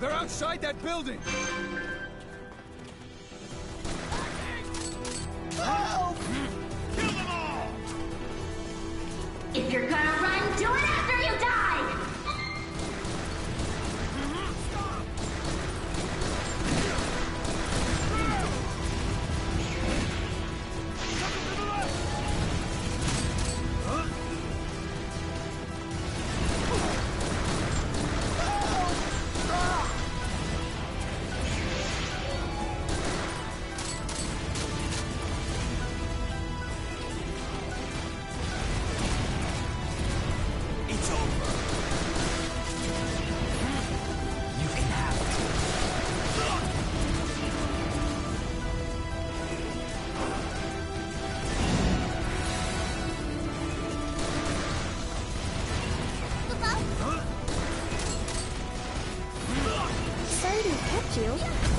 They're outside that building! Help! Kill them all! If you're gonna you.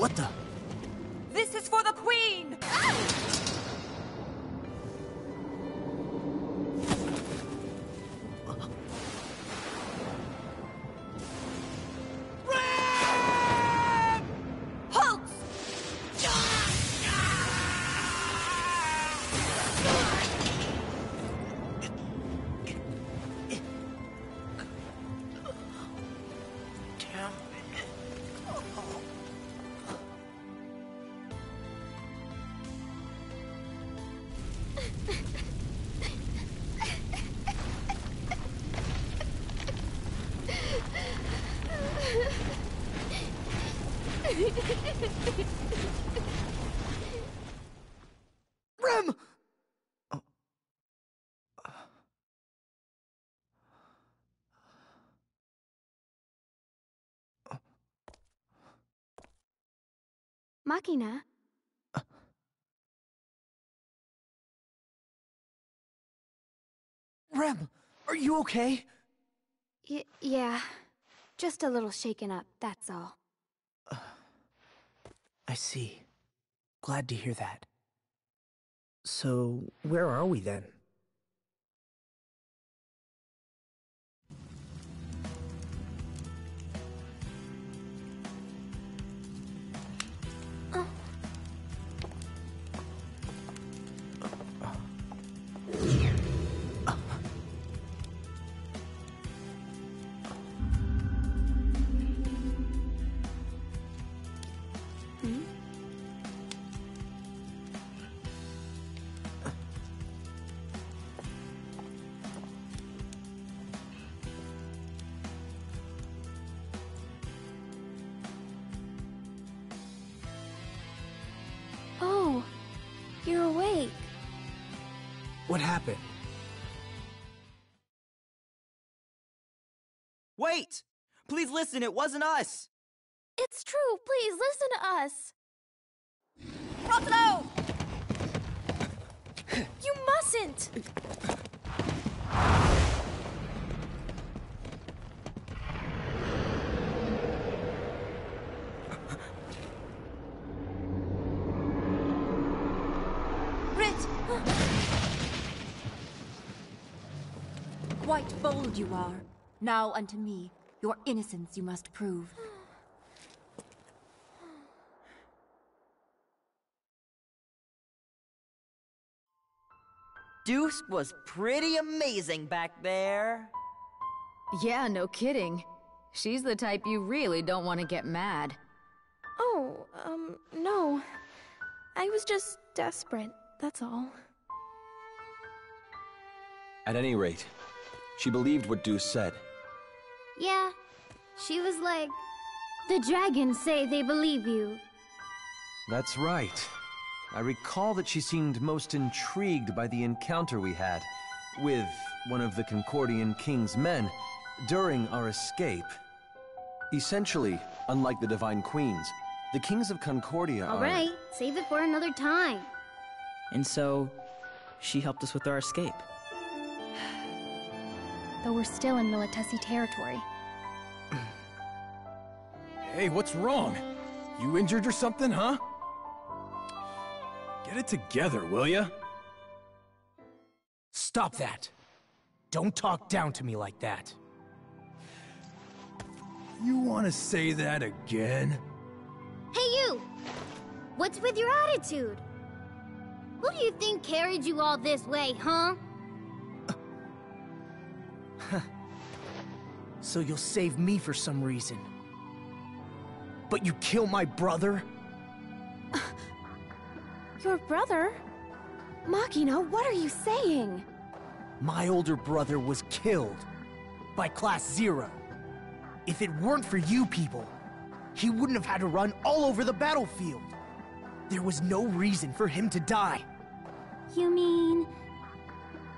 What the? Rem! Oh. Machina? Rem, are you okay? Y- yeah. Just a little shaken up, that's all. I see. Glad to hear that. So, where are we then? What happened? Wait! Please listen, it wasn't us! It's true, please listen to us. Proximo! innocent! Rit! Quite bold you are. Now unto me, your innocence you must prove. Deuce was pretty amazing back there. Yeah, no kidding. She's the type you really don't want to get mad. Oh, um, no. I was just desperate, that's all. At any rate, she believed what Deuce said. Yeah, she was like, The dragons say they believe you. That's right. I recall that she seemed most intrigued by the encounter we had with one of the Concordian King's men during our escape. Essentially, unlike the Divine Queens, the Kings of Concordia are... Alright, save it for another time. And so, she helped us with our escape. Though we're still in Militesi territory. Hey, what's wrong? You injured or something, huh? Get it together, will ya? Stop that. Don't talk down to me like that. You want to say that again? Hey, you! What's with your attitude? Who do you think carried you all this way, huh? So you'll save me for some reason. But you kill my brother? Your brother? Machina, what are you saying? My older brother was killed by Class Zero. If it weren't for you people, he wouldn't have had to run all over the battlefield. There was no reason for him to die. You mean...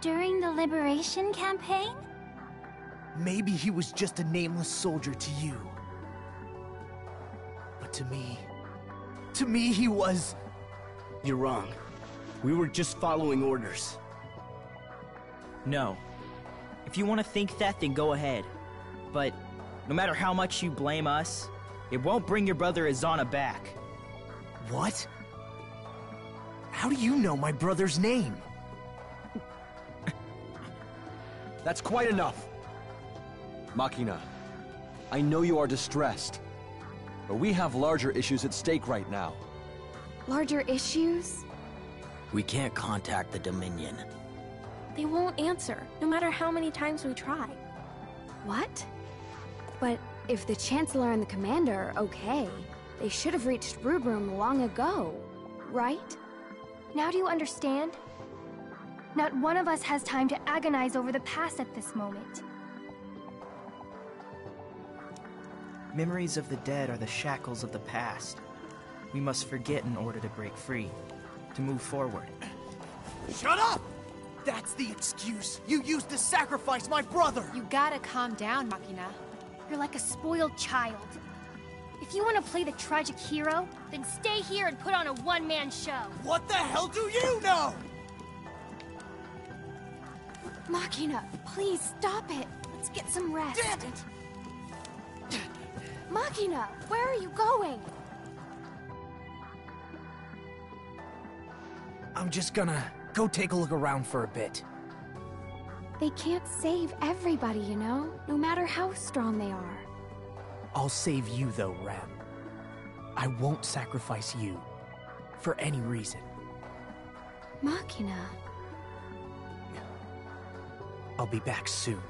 during the Liberation Campaign? Maybe he was just a nameless soldier to you. But to me... To me, he was... You're wrong. We were just following orders. No. If you want to think that, then go ahead. But no matter how much you blame us, it won't bring your brother Izana back. What? How do you know my brother's name? That's quite enough. Machina, I know you are distressed, but we have larger issues at stake right now. Larger issues? We can't contact the Dominion. They won't answer, no matter how many times we try. What? But if the Chancellor and the Commander are okay, they should have reached Rubrum long ago, right? Now do you understand? Not one of us has time to agonize over the past at this moment. Memories of the dead are the shackles of the past. We must forget in order to break free, to move forward. Shut up! That's the excuse you used to sacrifice my brother! You gotta calm down, Machina. You're like a spoiled child. If you want to play the tragic hero, then stay here and put on a one-man show. What the hell do you know? Machina, please stop it. Let's get some rest. Damn it! Machina, where are you going? I'm just gonna go take a look around for a bit. They can't save everybody, you know? No matter how strong they are. I'll save you though, Rem. I won't sacrifice you. For any reason. Machina. I'll be back soon.